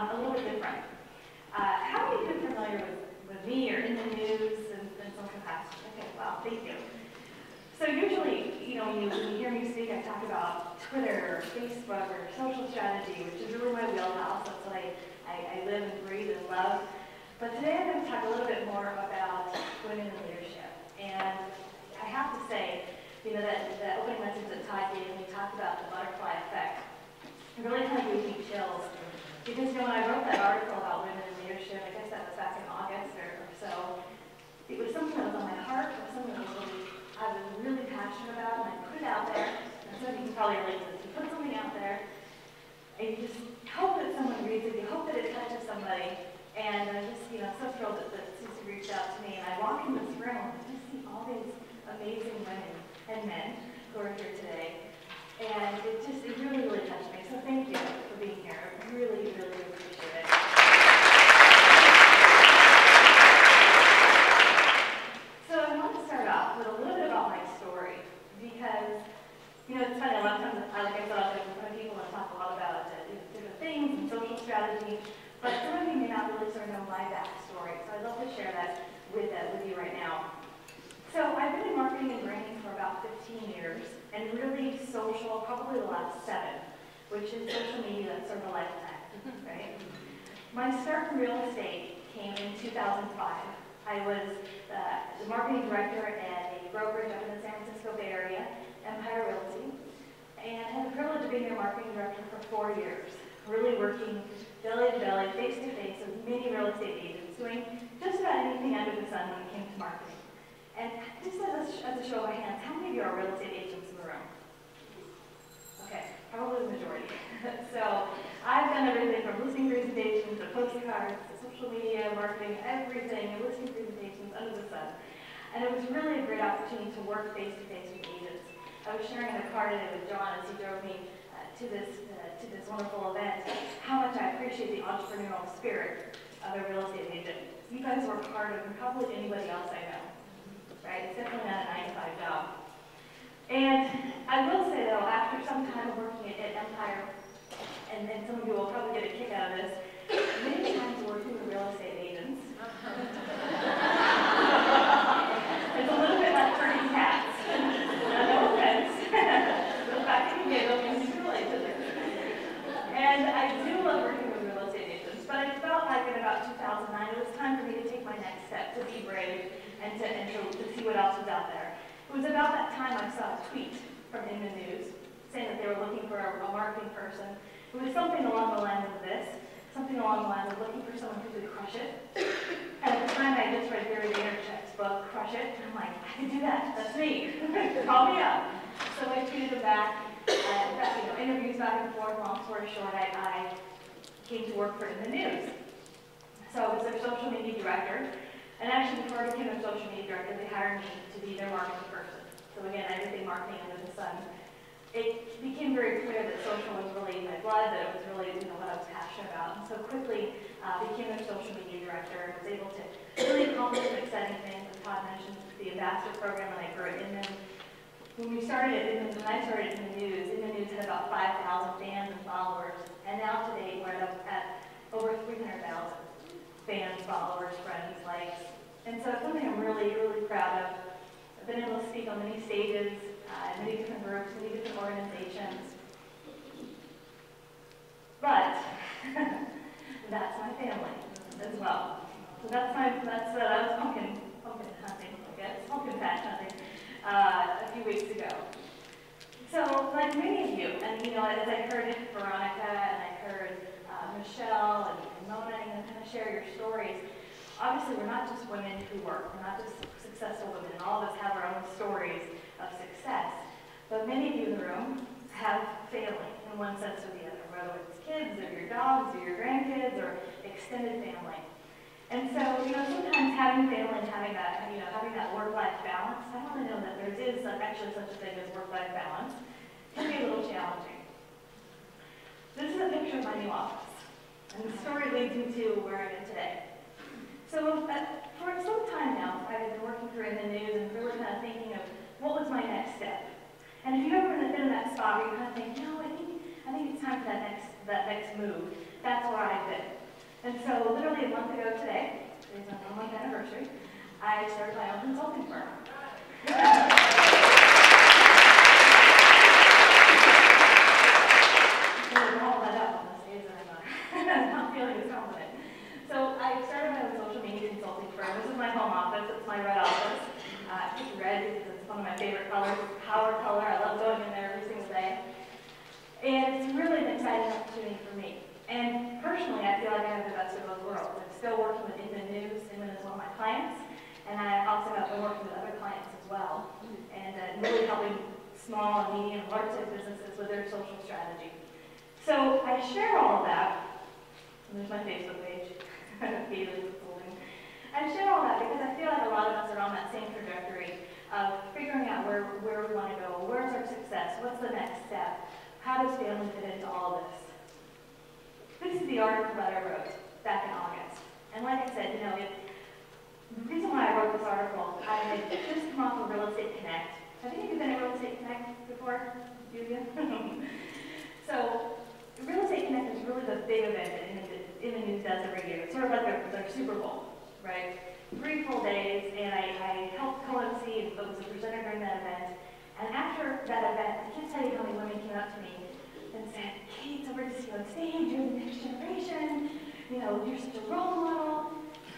um, a little bit different. Uh, how many you are familiar with, with me or Inman News and in some capacity? Okay, well, thank you. So usually, you know, when you, when you hear me speak, I talk about Twitter or Facebook or social strategy, which is really my wheelhouse. That's what I, I, I live and breathe and love. But today I'm going to talk a little bit more about women in leadership. And I have to say, you know, that, that opening message that Todd gave when he talked about the butterfly effect, it really kind of gave me chills. Because, you know, when I wrote that article about women in leadership, I guess that was back in August or, or so, it was something that was on my heart, it was something that was really, I was really passionate about, and I put it out there, and some can probably relate to this. You put something out there, and you just hope that someone reads it, you hope that it touches somebody, and I'm just, you know, so thrilled that, that Susie reached out to me, and I walk in this room, and I just see all these amazing women and men who are here today, and it just, it really, really touched me, so thank you for being here, I really, really appreciate it. So I want to start off with a little bit about my story because, you know, it's funny, a lot of times, I- like I said, I'll get in front of people and talk a lot about uh, you know, different things and social strategy, but some of you may not really sort of know my backstory, so I'd love to share that with, uh, with you right now. So I've been in marketing and branding for about 15 years, and really social, probably the last seven, which is social media that's sort of a lifetime, right? My start in real estate came in 2005. I was uh, the marketing director at a brokerage up in the San Francisco Bay Area, Empire Realty, and had the privilege of being their marketing director for four years, really working belly to belly, face to face with many real estate agents, doing just about anything under the sun when it came to marketing. And just as a, as a show of hands, how many of you are real estate agents in the room? Okay, probably the majority. so I've done everything from listing presentations to postcards to social media, marketing, everything, listing presentations under the sun. And it was really a great opportunity to work face to face with agents. I was sharing in the car today with John as he drove me uh, to this uh, to this wonderful event how much I appreciate the entrepreneurial spirit of a real estate agent. You guys work harder than probably anybody else I know right? It's definitely not a nine to five job. And I will say though, after some time of working at, at Empire, and then some of you will probably get a kick out of this, many times working with real estate agents. it's a little bit like herding cats. no offense. but the fact that you giggle means you can relate to this. And I do love working with real estate agents, but I felt like in about 2009 it was time next step, to be brave, and to, and to, to see what else was out there. It was about that time I saw a tweet from Inman News saying that they were looking for a, a marketing person. It was something along the lines of this, something along the lines of looking for someone who could crush it. At the time I just read Gary Vaynerchuk's book, Crush It, and I'm like, I can do that, that's me, call me up. So I tweeted him back, and got, you know, interviews back and forth, long story short, I, I came to work for Inman News. So I was their social media director, and actually, before I became a social media director, they hired me to be their marketing person. So again, everything marketing under the sun. It became very clear that social was really in my blood, that it was really you know, what I was passionate about. And so quickly uh, became their social media director and was able to really accomplish some exciting things. As Todd mentioned, the ambassador program that I grew it. And then when we started when I started Inman News, in the news had about 5,000 fans and followers. And now today we're at over 300,000 fans, followers, friends, likes. And so it's something I'm really, really proud of. I've been able to speak on many stages, uh, many different groups, many different organizations. But that's my family as well. So that's my, that's, uh, that was pumpkin, pumpkin hunting, I guess, pumpkin patch hunting, uh, a few weeks ago. So, like many of you, and you know, as I heard it, Veronica and I heard uh, Michelle and Mona, and kind of share your stories, obviously we're not just women who work, we're not just successful women, and all of us have our own stories of success. But many of you in the room have family in one sense or the other, whether it's kids or your dogs or your grandkids or extended family. And so, you know, sometimes having family and having that, you know, having that work-life balance, I want to know that there is actually such a thing as work-life balance, can be a little challenging. This is a picture of my new office, the story leads me to where I am today. So uh, for some time now, I've been working through Inman News and really kind of thinking of what was my next step. And if you've ever been in that spot where you kind of think, no, I think, I think it's time for that next, that next move, that's where I've been. And so literally a month ago today, today's our one month anniversary, I started my own consulting firm. Really all that up on the stage and I'm not, I'm not feeling as confident. So I started my own social media consulting firm. This is my home office, it's my red office. Uh, it's red because it's one of my favorite colors, power color. I love going in there every single day. And it's really an exciting opportunity for me. And I have the best of both worlds. I'm still working with Inman News. Inman is one of my clients. And I also have been working with other clients as well. And uh, really helping small, and medium, large size businesses with their social strategy. So I share all of that. And there's my Facebook page. I share all that because I feel like a lot of us are on that same trajectory of figuring out where, where we want to go, where's our success, what's the next step, how does family fit into all of this. This is the article that I wrote back in August. And like I said, you know, the reason why I wrote this article, I had just come off of Real Estate Connect. Have any of you been at Real Estate Connect before? You? so, Real Estate Connect is really the big event that the News does every year. It's sort of like their, their Super Bowl, right? Three full days, and I, I helped co-MC and was a presenter during that event. And after that event, I can't tell you how many women came up to me and said, Kate, so great to see you you're the next generation, you know, you're such a role model.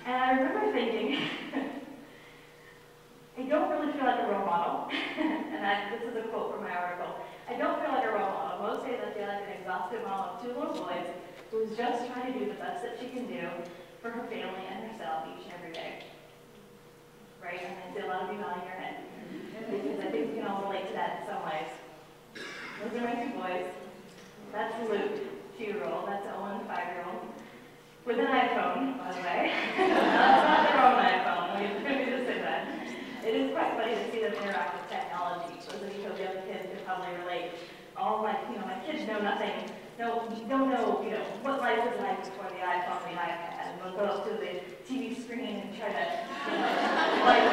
And I remember thinking, I don't really feel like a role model. and I, this is a quote from my article. I don't feel like a role model. Most days I feel like an exhausted mom of two little boys who's just trying to do the best that she can do for her family and herself each and every day. Right? And I see a lot of you nodding your head. Because I think we can all relate to that in some ways. Those are my two boys. That's Luke, two-year-old. That's Owen, five-year-old. With an iPhone, by the way. That's not their own iPhone. Let me just say that. It is quite funny to see them interact with technology. Those of you who have kids can probably relate. All my, you know, my kids know nothing no, don't know, you know, what life is like before the iPhone and the iPad. And we'll go up to the TV screen and try to, like uh,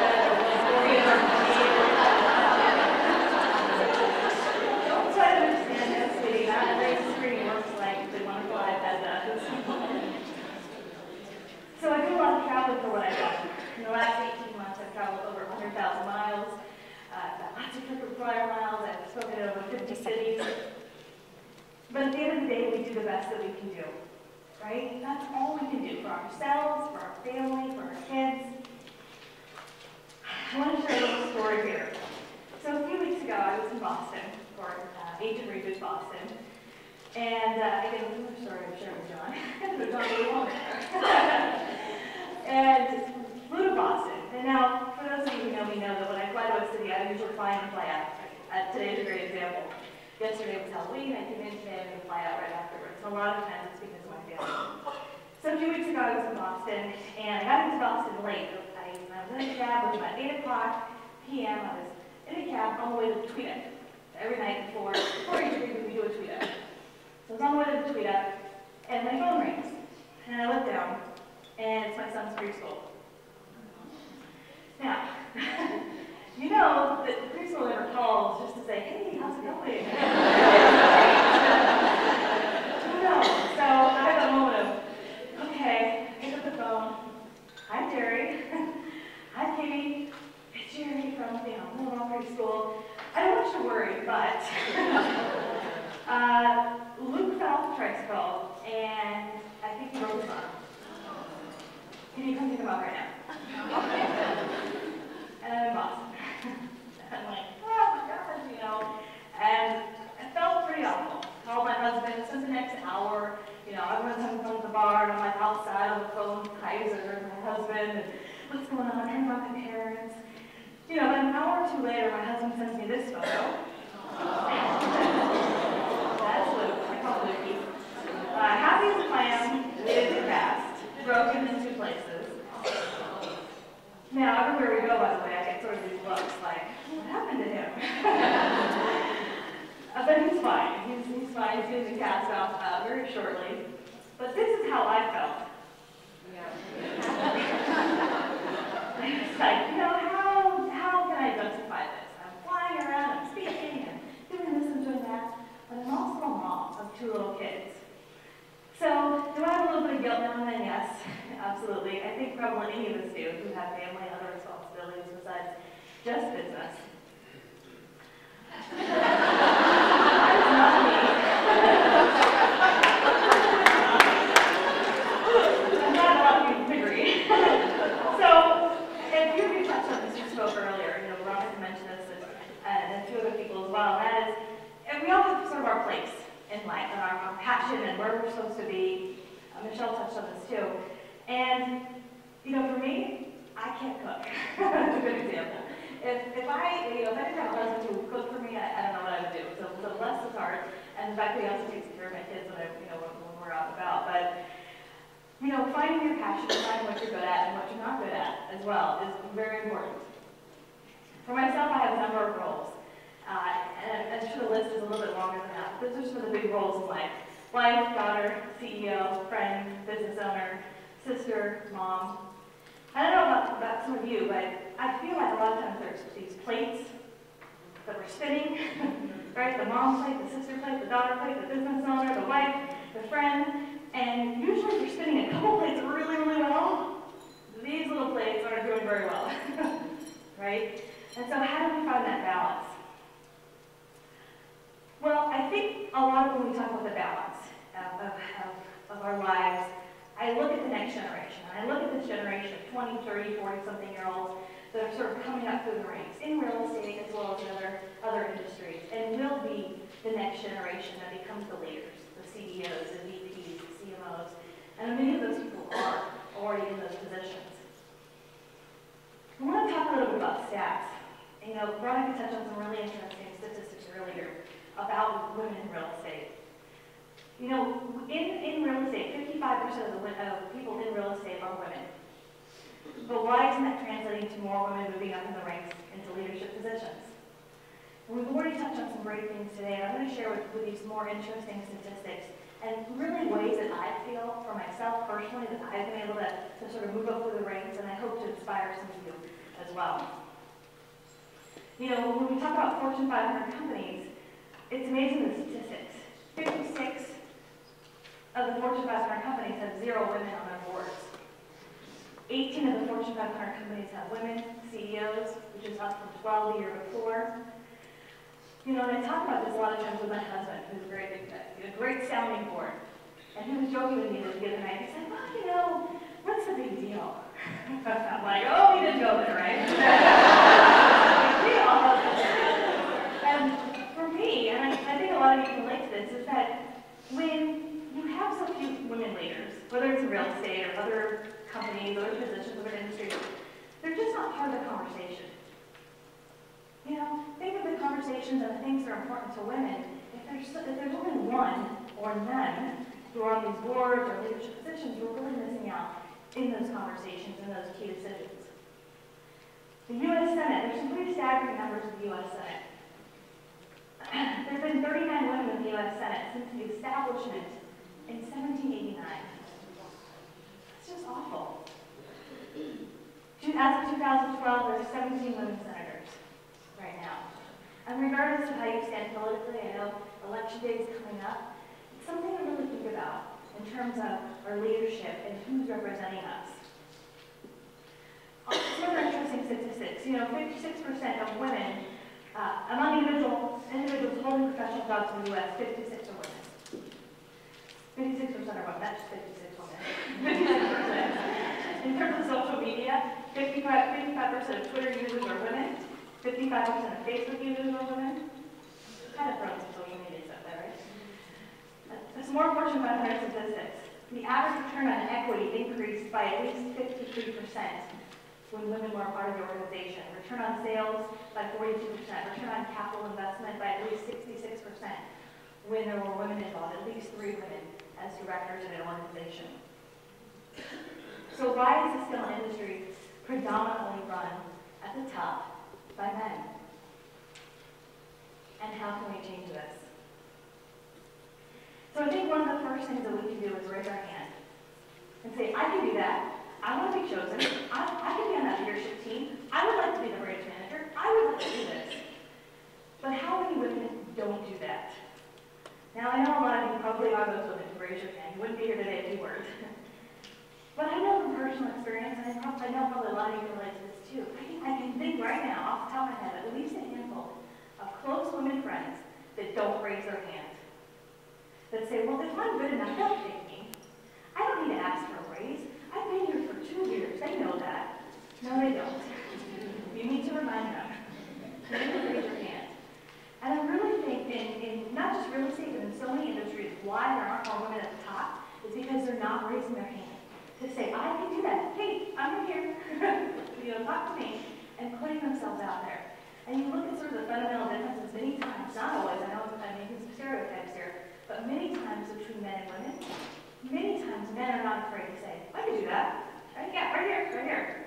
that. Don't try to understand this, sweetie. Not every screen works like the wonderful iPad does. so I do a lot of for what I do. In the last 18 months, I've traveled over 100,000 miles. Uh, I've lots of frequent flyer miles. I've spoken to over 50 cities. But at the end of the day, we do the best that we can do, right? That's all we can do for ourselves, for our family, for our kids. I want to share a little story here. So a few weeks ago, I was in Boston for uh, Agent Reboot Boston. And uh, again, a story I'm sharing with John. John And Boston. And now, for those of you who know me know that when I fly to a city, I usually fly in and fly out. Uh, today's a great example. Yesterday was Halloween, I came in today, to fly out right afterwards. And a lot of times it's because of my family. So a few weeks ago I was in Boston, and I got into Boston late. I, was in a cab, it was about 8 o'clock p.m. I was in a cab on the way to the Tweetup. Every night before, before each week we do a Tweetup. So I was on the way to the Tweetup, and my phone rings. And I look down, and it's my son's preschool. Now, You know that the preschool never calls just to say, hey, how's it going? no. So I have a moment of, okay, pick up the phone. Hi, Jerry. Hi, Katie. It's Jerry from, you know, Little Preschool. I don't want you to worry, but uh, Luke fell off the tricycle, and I think he broke his arm. Can you come pick him up right now? and I'm Boston. I'm like, oh my gosh, you know. And it felt pretty awful. Called my husband, is the next hour. You know, everyone's having fun at the bar, and I'm like outside on the phone with Kaiser and my husband, and what's going on? I'm about my parents. You know, about an hour or two later, my husband sends me this photo. That's Luke. I call him Lukey. Uh, happy as a clam, is a cast, broken in two places. Now, everywhere we go, by the way, I get sort of these looks like, what happened to him? uh, but he's fine. He's, he's fine. He's getting the cast off uh, very shortly. But this is how I felt. Yeah. it's like, you know, how, how can I justify this? I'm flying around, I'm speaking, and doing this and doing that, but I'm also a mom of two little kids. So, do I have a little bit of guilt now and then? Yes, absolutely. I think probably any of us do who have family and other responsibilities besides just business. That's not me. I'm glad a lot of you agree. So, and you already touched on this, you spoke earlier, you know, Veronica mentioned this, and, and a few other people as well, and that is, and we all have sort of our place in life, and our, our passion, and where we're supposed to be. Uh, Michelle touched on this too. And, you know, for me, I can't cook. That's a good example. If, if I, you know, if I didn't have a husband who would cook for me, I, I don't know what I would do. So, so bless his heart, and in fact, he also takes care of my kids when I, you know, when, when we're out and about. But, you know, finding your passion, finding what you're good at and what you're not good at as well is very important. For myself, I have a number of roles. Uh, and I'm sure the list is a little bit longer than that. But those are some of the big roles in life. Wife, daughter, CEO, friend, business owner, sister, mom. I don't know about, about some of you, but I feel like a lot of times there's these plates that we're spinning, right? The mom plate, the sister plate, the daughter plate, the business owner, the wife, the friend, and usually you're spinning a couple plates really, really well, these little plates aren't doing very well, right? And so how do we find that balance? Well, I think a lot of when we talk about the balance of, of, of our lives, I look at the next generation. And I look at this generation of 20, 30, 40 something year olds that are sort of coming up through the ranks in real estate as well as in other, other industries and will be the next generation that becomes the leaders, the CEOs, the VPs, the CMOs. And many of those people are already in those positions. I want to talk a little bit about stats. You know, Veronica touched on some really interesting statistics earlier about women in real estate. You know, in, in real estate, 55% of the uh, people in real estate are women. But why isn't that translating to more women moving up in the ranks into leadership positions? we've already touched on some great things today, and I'm going to share with, with you some more interesting statistics and really ways that I feel for myself personally that I've been able to, to sort of move up through the ranks, and I hope to inspire some of you as well. You know, when we talk about Fortune 500 companies, it's amazing the statistics. 56 of the Fortune 500 companies have zero women on their boards. 18 of the Fortune 500 companies have women CEOs, which is up from 12 the year before. You know, and I talk about this a lot of times with my husband, who's a great, a great sounding board. And he was joking with me the other night. He said, well, you know, what's the big deal? I'm like, oh, we didn't go there, right? big. And for me, and I, I think a lot of you relate to this, is that when have so few women leaders, whether it's real estate or other companies, other positions, other industries, they're just not part of the conversation. You know, think of the conversations and the things that are important to women. If there's, if there's only one or none who are on these boards or leadership positions, we're really missing out in those conversations and those key decisions. The U.S. Senate, there's some pretty staggering numbers of the U.S. Senate. There have been 39 women in the U.S. Senate since the establishment in 1789. It's just awful. As of 2012, there are 17 women senators right now. And regardless of how you stand politically, I know election day is coming up. It's something to really think about in terms of our leadership and who's representing us. Some other interesting statistics. You know, 56% of women uh, among individual, individuals holding professional jobs in the U.S., 56 are women. 56% are not 56 women. 56%. In terms of social media, 55, 55% of Twitter users are women, 55% of Facebook users are women. Kind of throwing some social media stuff there, right? Some more Fortune 500 statistics. The average return on equity increased by at least 53% when women were a part of the organization. Return on sales by 42%, return on capital investment by at least 66% when there were women involved, at least three women as directors in an organization. So why is the steel industry predominantly run at the top by men? And how can we change this? So I think one of the first things that we can do is raise our hand and say, I can do that. I want to be chosen. I, I can be on that leadership team. I would like to be the branch manager. I would like to do this. But how many women don't do that? Now, I know a lot of you probably are women who raise your hand. You wouldn't be here I know probably a lot of you relate to this too. I can, think right now, off the top of my head, at least a handful of close women friends that don't raise their hand. That say, well, if I'm good enough, they'll take me. I don't need to ask for a raise. I've been here for two years. They know that. No, they don't. You need to remind them. They need to raise their hand. And I really think in, in not just real estate, but in so many industries, why there aren't more women at the top is because they're not raising their hand to say, I can do that. Hey, I'm here. you know, talk to me. And putting themselves out there. And you look at sort of the fundamental differences many times, not always, I know I'm making some stereotypes here, but many times between men and women, many times men are not afraid to say, I can do that. Right? Yeah, right here, right here.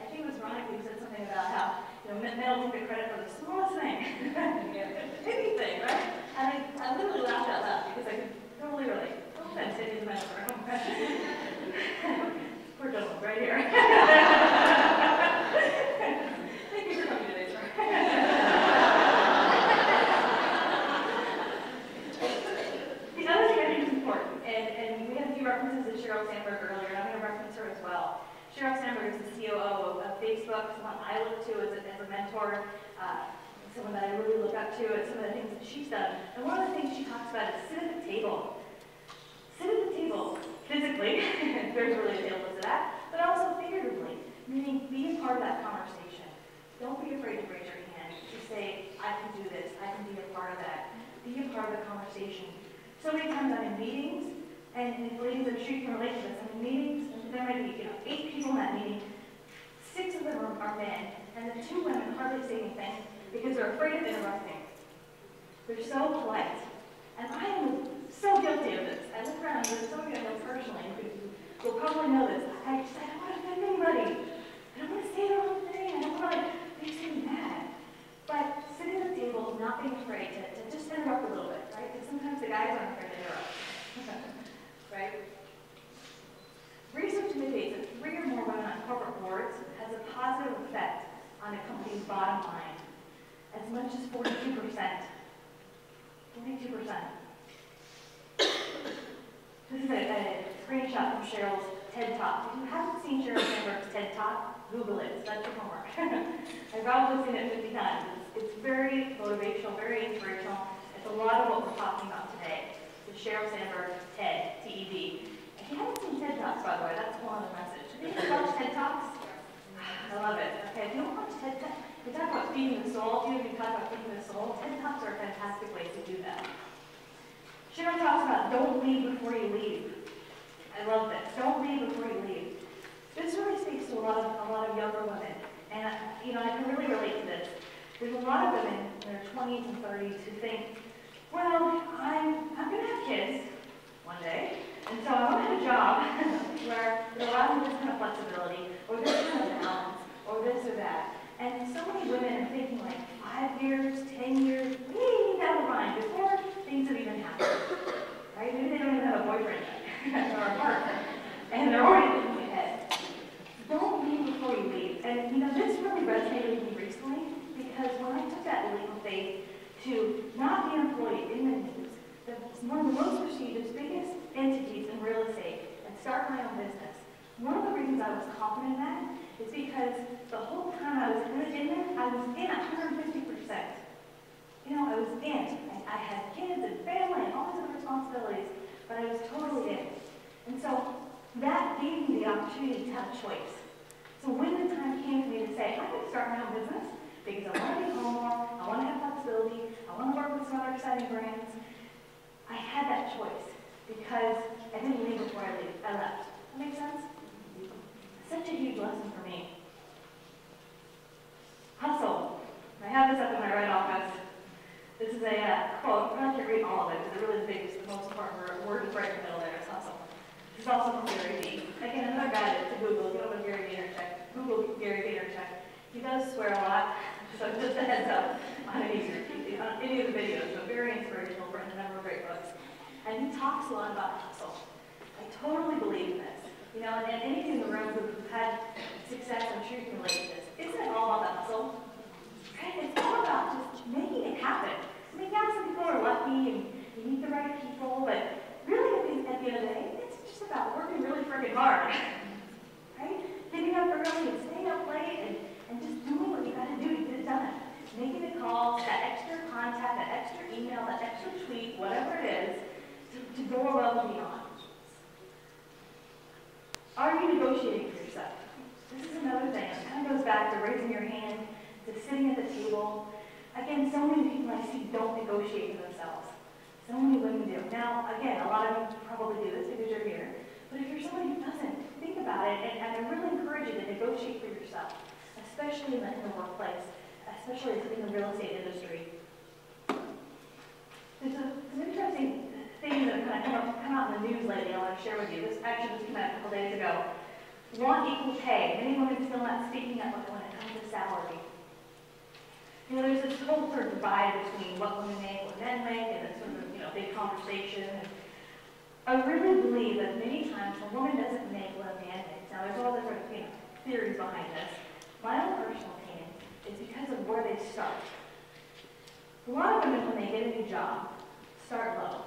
I think it was Ronnie who said something about how you know, men will take the credit for the smallest thing. Anything, right? And I, I literally laughed out loud because I could totally relate. No offense, it is a metaphor. Poor gentleman, right here. Thank you for coming today, sir. The other thing I think is important, and, and we had a few references to Sheryl Sandberg earlier, and I'm going to reference her as well. Sheryl Sandberg is the COO of, of Facebook, someone I look to as a, as a mentor, uh, someone that I really look up to at some of the things that she's done. And one of the things she talks about is sit at the table. Sit at the table, physically, there's really a table to that, but also figuratively, meaning be a part of that conversation. Don't be afraid to raise your hand, to say, I can do this, I can be a part of that. Be a part of the conversation. So many times I'm in meetings, and, and ladies, relate to this, I'm in meetings, and there might be, you know, eight people in that meeting, six of them are, are men, and the two women hardly say anything because they're afraid of interrupting. They're so polite. And I am so guilty of this. I look around, there's some of you I know personally who will probably know this. I just, I don't want to offend anybody. I don't want to say the wrong thing. I don't want to make somebody mad. But sitting at the table, not being afraid to, to just interrupt a little bit, right? Because sometimes the guys aren't afraid to interrupt. right? Research indicates that three or more women on corporate boards has a positive effect on a company's bottom line, as much as 42%. 42%. This is a, screenshot from Sheryl's TED Talk. If you haven't seen Sheryl Sandberg's TED Talk, Google it. That's your homework. I've probably seen it 50 times. It's, it's very motivational, very inspirational. It's a lot of what we're talking about today. The Sheryl Sandberg TED, T-E-D. If you haven't seen TED Talks, by the way, that's one other message. Have you ever watched TED Talks? I love it. Okay, if you don't watch TED Talks, we talk about feeding the soul. If you talk about feeding the soul, TED Talks are a fantastic way to do that. Sheryl talks about don't leave before you leave. I love this. Don't leave before you leave. This really speaks to a lot of a lot of younger women, and you know I can really relate to this. There's a lot of women in their 20s and 30s who think, well, I'm I'm going to have kids one day, and so I want to have a job where it allows me this kind of flexibility, or this kind of balance, or this or that. And so many women are thinking like five years, ten years, way the line before things have even happened. Right? Maybe they don't even have a boyfriend many videos, but very inspirational for a number of great books. And he talks a lot about hustle. I totally believe in this. You know, and, and any in the room who've had success, I'm sure you can relate to this. Isn't it all about the hustle? Right? It's all about just making it happen. I mean, yeah, some people are lucky and you meet the right people, but really at the, at the end of the day, it's just about working really freaking hard. right? Getting up early and staying up late and, and just doing what you gotta do to get it done making the calls, that extra contact, that extra email, that extra tweet, whatever it is, to, to go above and beyond. Are you negotiating for yourself? This is another thing. It kind of goes back to raising your hand, to sitting at the table. Again, so many people I see don't negotiate for themselves. So many women do. Now, again, a lot of you probably do this because you're here. But if you're somebody who doesn't, think about it. And, and I really encourage you to negotiate for yourself, especially in the, in the workplace especially in the real estate industry. There's a, some interesting thing that kind of come, up, come out in the news lately I want to share with you. This actually just came out a couple days ago. Want equal pay. Many women still not speaking up when it comes to salary. You know, there's this whole sort of divide between what women make, what men make, and it's sort of, you know, big conversation. I really believe that many times a woman doesn't make what a man makes. Now, there's all different, you know, theories behind this. My own personal is because of where they start. A lot of women, when they get a new job, start low.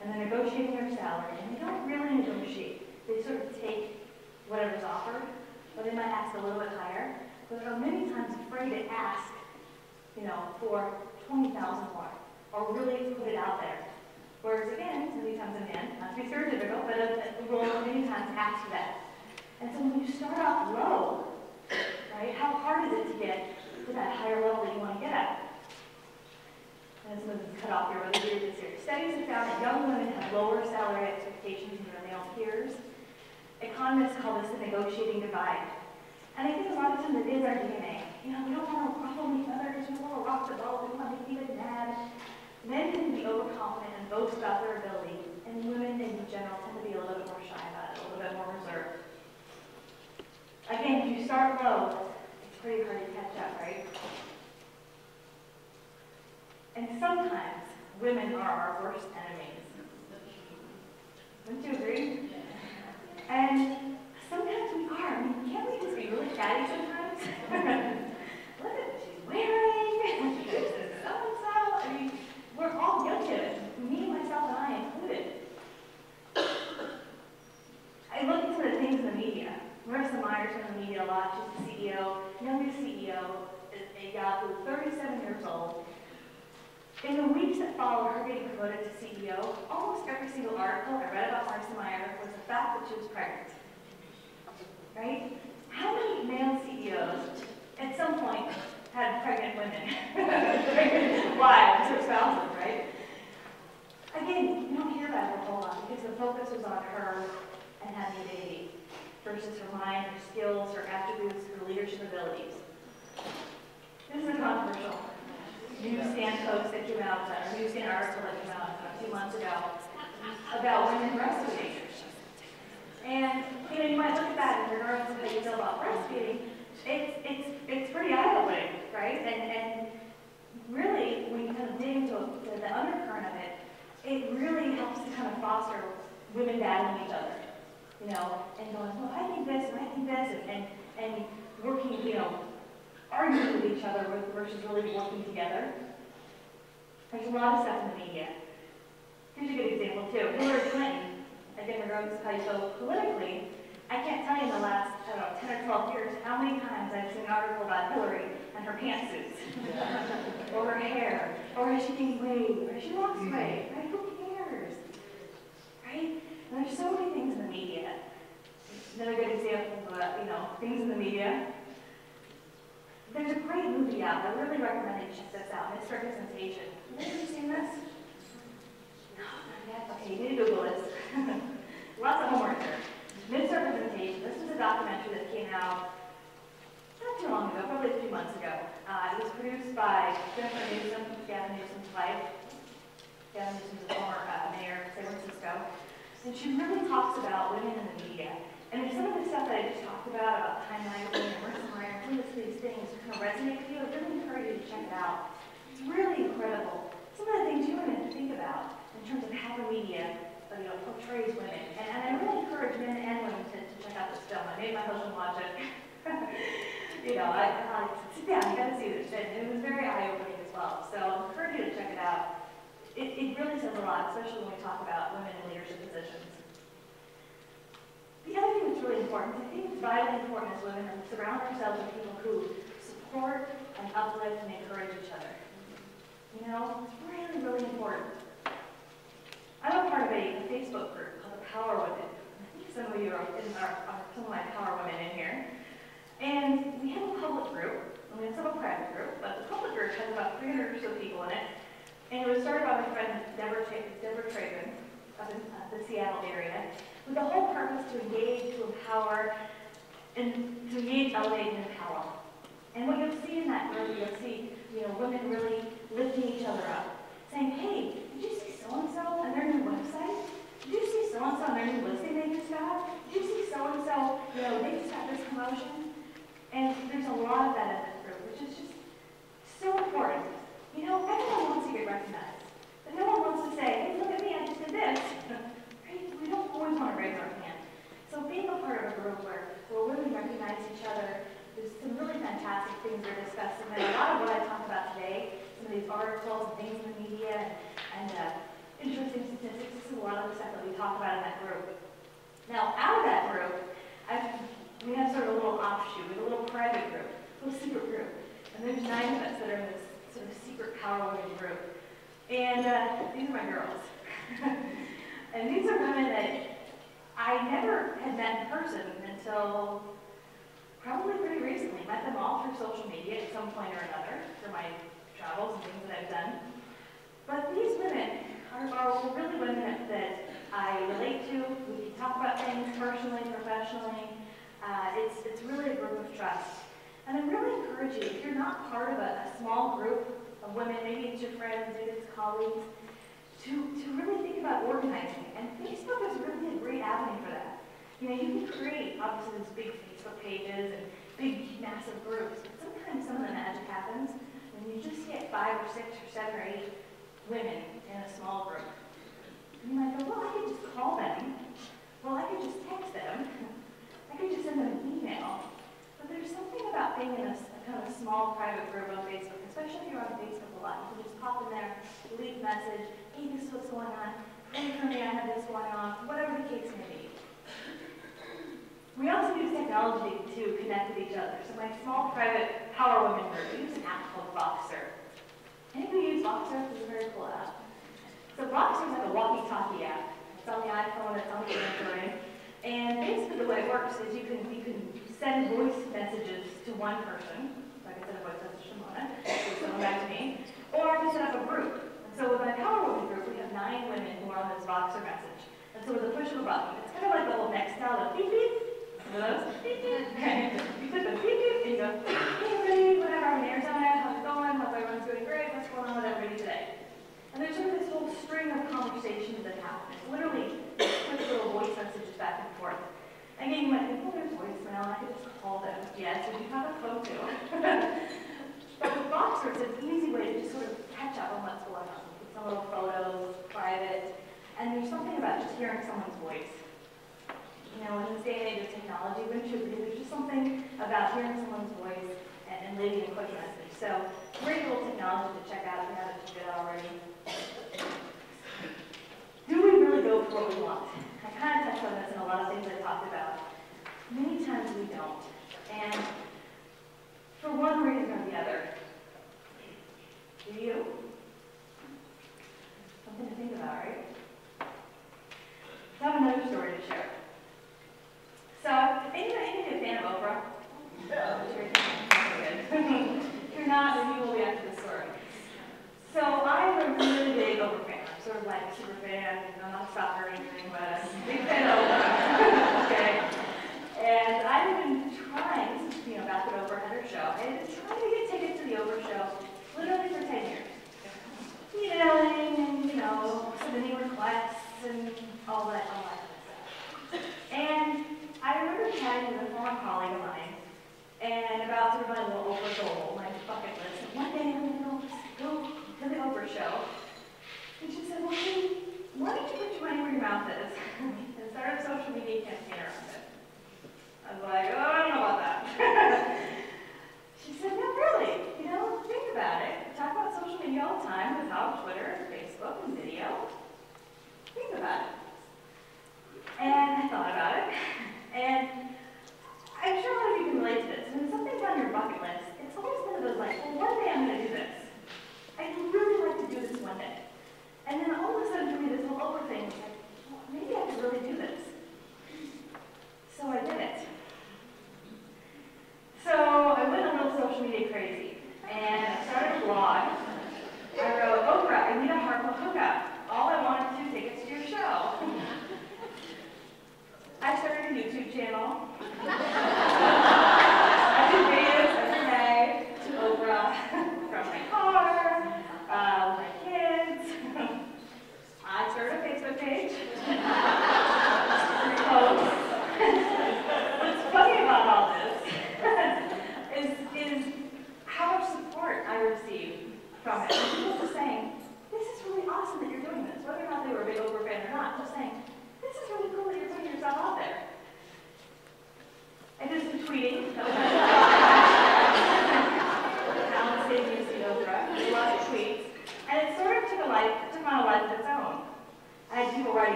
And they're negotiating their salary, and they don't really negotiate. They sort of take whatever's offered, or they might ask a little bit higher, but they're many times afraid to ask, you know, for 20,000 more, or really put it out there. Whereas again, many times a man, not to be stereotypical, but a, a will many times ask for that. And so when you start off low, right, how hard is it to get to that higher level that you want to get at? And this is cut off here, but I this here. Studies have found that young women have lower salary expectations than their male peers. Economists call this the negotiating divide. And I think a lot of times it is our DNA. You know, we don't want to ruffle each other, we don't want to rock the boat, we want to keep it mad. Men tend to be overconfident and boast about their ability, and women in general tend to be a little bit more shy about it, a little bit more reserved. Again, if you start low, it's pretty hard to catch up, right? And sometimes women are our worst enemies. Wouldn't you agree? And sometimes we are. I mean, can't we just be really chatty sometimes? Look at what she's wearing. This is so-and-so. I mean, we're all guilty of it. Me, myself, and I included. I look at some of the things in the media. Marissa Mayer's in the media a lot. She's the CEO, youngest CEO, a gal who's 37 years old. In the weeks that followed her getting promoted to CEO, almost every single article I read about Marissa Mayer was the fact that she was pregnant. Right? How many male CEOs at some point had pregnant women? pregnant wives or spouses, right? Again, you don't hear about it a whole lot because the focus was on her and having a baby versus her mind, her skills, her attributes, her leadership abilities. This is a controversial newsstand post that came out, a few months ago about women breastfeeding. And you know, you might look at that in regards to how you feel about breastfeeding. It's it's it's pretty eye-opening, right? And and really, when you kind of dig into the, the undercurrent of it, it really helps to kind of foster women battling each other, you know, and going, well, I think this, and I think this, and and, and working, you know, arguing with each other versus really working together. There's a lot of stuff in the media. Here's a good example too. Hillary Clinton, again regardless of how you feel politically, I can't tell you in the last, I don't know, 10 or 12 years how many times I've seen an article about Hillary and her pantsuits, or her hair, or how she gained weight, or she lost weight, right? Who cares? Right? And there's so many things in the media. Another good example of, uh, you know, things in the media there's a great movie out. I really recommend you check this out. Miss Representation. Seen this? No, not yet. Okay, you need to Google this. Lots of homework here. Miss Representation. This is a documentary that came out not too long ago, probably a few months ago. Uh, it was produced by Jennifer Newsom, Gavin Newsom's wife. Gavin Newsom's a former uh, mayor of San Francisco. And she really talks about women in the media and if some of the stuff that I just talked about, about time magazine and Marissa Mayer, some of these things kind of resonate with you, I really encourage you to check it out. It's really incredible. Some of the things you even think about in terms of how the media you know, portrays women. And, and I really encourage men and women to, to check out this film. I made my husband watch it. you know, I, I sit down, you gotta see this. And it was very eye-opening as well. So I encourage you to check it out. It, it really says a lot, especially when we talk about women in leadership positions. The other thing that's really important, I think it's vitally important as women to surround ourselves with people who support and uplift and encourage each other. You know, it's really, really important. I'm a part of a Facebook group called the Power Women. I think some of you are, in are some of my Power Women in here. And we have a public group, and we also have a private group, but the public group has about 300 or so people in it. And it was started by my friend Deborah, Deborah Traven up in uh, the Seattle area, with the whole purpose to engage, to empower, and to engage, elevate, and empower. And what you'll see in that group, you'll see, you know, women really lifting each other up, saying, hey, did you see so-and-so on their new website? Did you see so-and-so on their new listing they just got? Did you see so-and-so, you know, they just got this promotion? And there's a lot of that in this group, which is just so important. You know, everyone wants to get recognized. But no one wants to say, hey, look at me, I just did this. We don't always want to raise our hand. So being a part of a group where, where women recognize each other, there's some really fantastic things that are discussed. And then a lot of what I talked about today, some of these articles and things in the media and, and uh, interesting statistics, this is a lot of the stuff that we talk about in that group. Now, out of that group, I've, we have sort of a little offshoot, we have a little private group, a little secret group. And there's nine of us that are in this sort of secret power women group. And uh, these are my girls. and these are women that I never had met in person until probably pretty recently. Met them all through social media at some point or another for my travels and things that I've done. But these women are, are really women that, I relate to. We talk about things personally, professionally. Uh, it's, it's really a group of trust. And I really encourage you, if you're not part of a, a small group of women, maybe it's your friends, maybe it's colleagues, to, to really think about organizing. And Facebook is really a great avenue for that. You know, you can create, obviously, these big Facebook pages and big, massive groups, but sometimes some of the magic happens you just get five or six or seven or eight women in a small group. And you might go, well, I could just call them. Well, I could just text them. I could just send them an email. But there's something about being in a, a kind of small private group on Facebook, especially if you're on Facebook a lot. You can just pop in there, leave a message, hey, this is what's going on, for me, I have this going on, whatever the case may be. We also use technology to connect with each other. So my small private Power Women group, we use an app called Voxer. Anybody use Voxer? It's a very cool app. So Voxer is like a walkie-talkie app. It's on the iPhone, it's on the Android. And basically the way it works is you can, you can send voice messages to one person, like I sent a voice message to Mona, someone back to me, or you can set up a group. And so with my Power Women group, we have nine women who are on this Voxer message. And so with the push of a button, it's kind of like the old Nextel, beep beep, Beep. you put the and you go, hey everybody, whatever, how's it going? Hope everyone's doing great, what's going on with everybody today? And there's sort this whole string of conversations that happen. It's literally little voice messages back and forth. Again, you might voicemail, I just call them. Yes, we do have a phone but with Voxer, it's an easy way to just sort of catch up on what's going on. Some little photos, private, and there's something about just hearing someone's voice. You know, in this day and age of technology, wouldn't you agree? There's just something about hearing someone's voice and, and leaving a quick message. So, great little technology to check out if you haven't checked it already. Do we really go for what we want? I kind of touched on this in a lot of things I talked about. Many times we don't. And for one reason or the other. Do you? Something to think about, right? I have another story to share. So, anybody, anybody a fan of Oprah? Yeah. if you're not, then you will be after this story. So, I'm a really big Oprah fan. I'm sort of like a super fan. I'm not a stalker or anything, but I'm a big fan of Oprah. okay. And I've been trying, you know, back when Oprah had her show, I've been trying to get tickets to the Oprah show literally for 10 years. Emailing and, you know, submitting requests and all that, all that kind of stuff. And I remember chatting with a former colleague of mine, and about sort of my little Oprah goal, my bucket list. And one day I'm going to go to the Oprah show. And she said, well, hey, why don't you put your money where your mouth is and start a social media campaign around it? I was like, oh, I don't know about that. she said, no, really, you know, think about it. Talk about social media all the time with how Twitter, Facebook, and video. Think about it. And I thought about it. And I'm sure a lot of you can relate to this. When something's on your bucket list, it's always one of those like, well, one day I'm going to do this. I'd really like to do this one day. And then all of a sudden, for me, this whole Oprah thing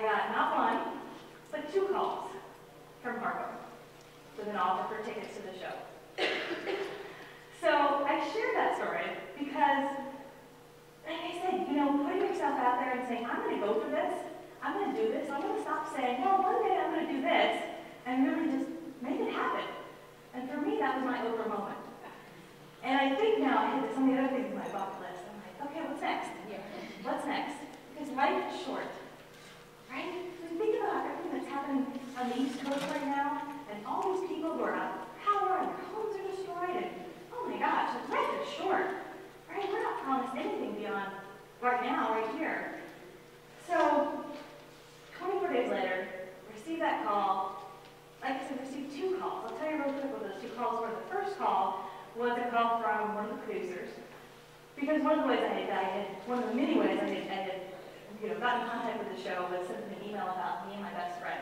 I got not one, but two calls from Harpo with an offer for tickets to the show. So I share that story because, like I said, you know, putting yourself out there and saying, I'm going to go for this, I'm going to do this, I'm going to stop saying, well, one day I'm going to do this, and really just make it happen. And for me, that was my Oprah moment. And I think now I hit some of the other things on my bucket list. I'm like, okay, what's next? Yeah. What's next? Because life is short, right? You think about everything that's happening on the East Coast right now, and all these people who are out of power, and their homes are destroyed, and oh my gosh, life is short, right? We're not promised anything beyond right now, right here. So, 24 days later, received that call. Like I said, received two calls. I'll tell you real quick what those two calls were. The first call was a call from one of the producers. Because one of the ways I had, I had one of the many ways I had, I had you know, got in contact with the show was sending an email about me and my best friend.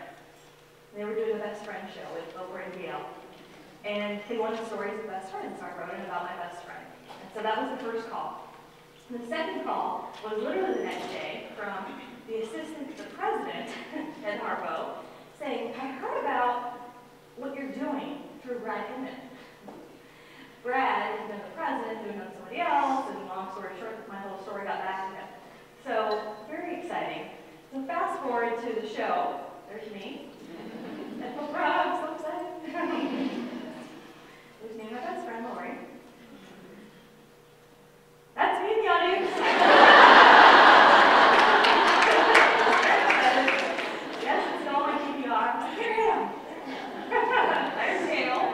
They were doing a best friend show with Oprah and Gayle. And they wanted stories of best friends, so I wrote in about my best friend. And so that was the first call. The second call was literally the next day from the assistant to the president at Harpo saying, I heard about what you're doing through Brad Inman. Brad has been the president, doing it somebody else, and long story short, my whole story got back to him. So, very exciting. So fast forward to the show. There's me. And I'm so excited. There's me and my best friend, Lori. That's me in the audience. yes, it's all my TBR. Here I am. There's Gayle.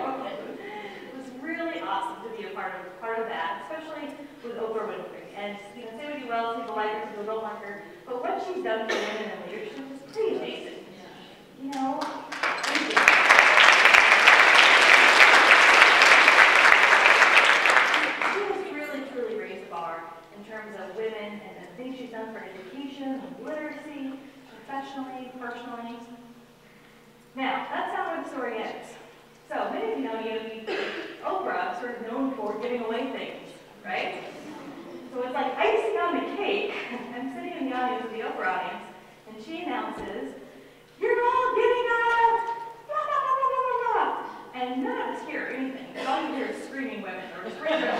It was really awesome to be a part of part of that, especially with Oprah Winfrey. And you know, say what you will, people like her, people don't like her, but what she's done for women in leadership is pretty amazing. You know. She has really, truly raised the bar in terms of women and the things she's done for education and literacy, professionally, personally. Now, that's how my story ends. So many of you know you, Oprah, sort of known for giving away things, right? So it's like icing on the cake. I'm in the audience with the Oprah audience, and she announces, "You're all getting up!" Blah blah blah blah blah blah. And none of us hear anything. Because all you hear is screaming women or screaming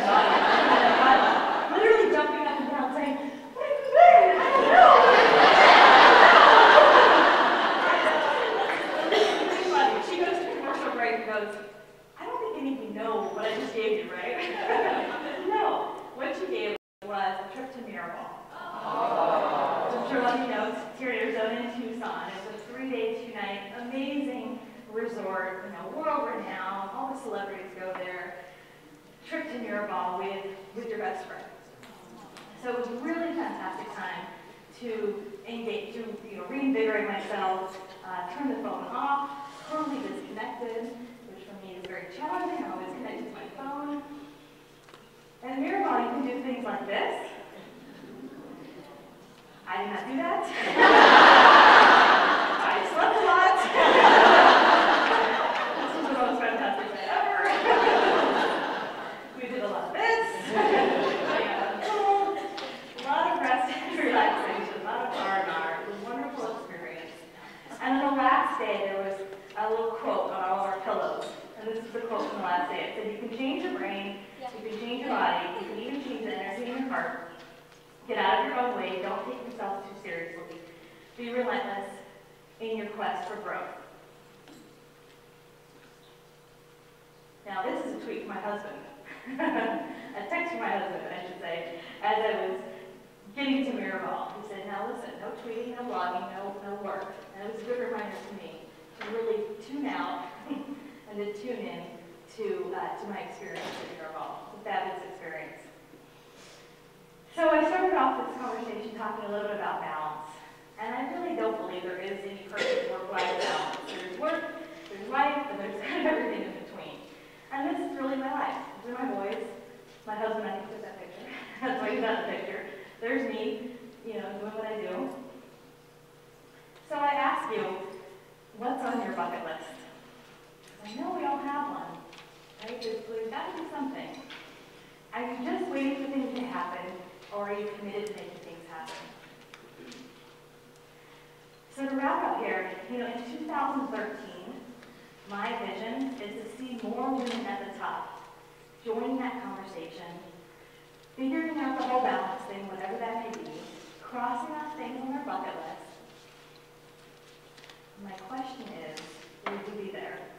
you know, doing what I do. So I ask you, what's on your bucket list? I know we all have one, right? Because got to do something. Are you just waiting for things to happen, or are you committed to making things happen? So to wrap up here, you know, in 2013, my vision is to see more women at the top, joining that conversation, figuring out the whole balance thing, whatever that may be, crossing off things on their bucket list. My question is, would you be there?